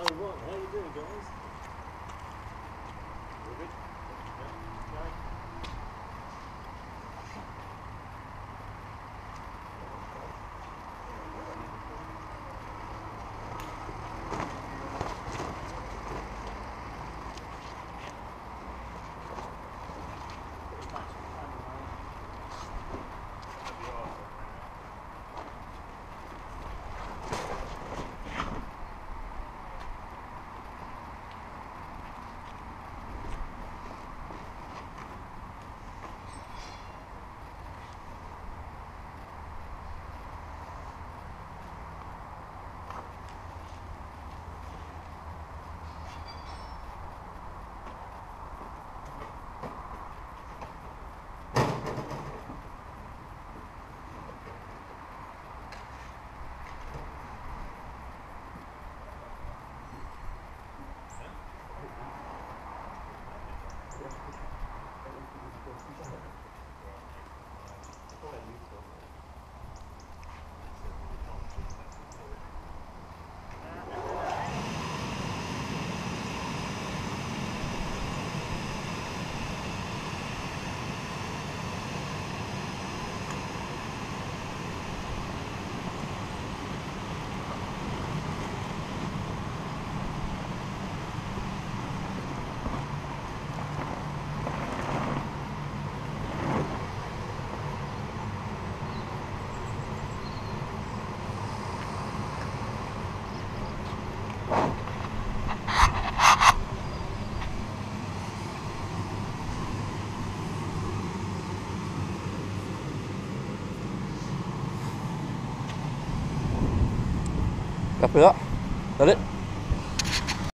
How you doing, guys? Cặp nữa. Đó đấy.